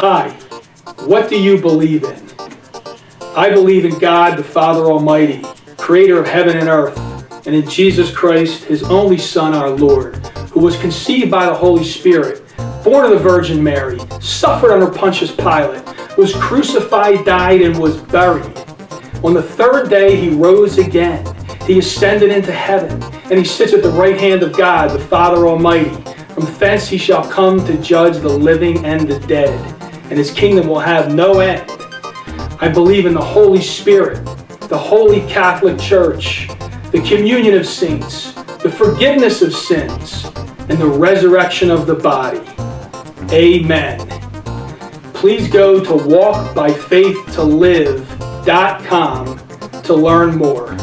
Hi, what do you believe in? I believe in God, the Father Almighty, creator of heaven and earth, and in Jesus Christ, his only Son, our Lord, who was conceived by the Holy Spirit, born of the Virgin Mary, suffered under Pontius Pilate, was crucified, died, and was buried. On the third day, he rose again. He ascended into heaven, and he sits at the right hand of God, the Father Almighty. From thence he shall come to judge the living and the dead, and his kingdom will have no end. I believe in the Holy Spirit, the Holy Catholic Church, the communion of saints, the forgiveness of sins, and the resurrection of the body. Amen. Please go to walkbyfaithtolive.com to learn more.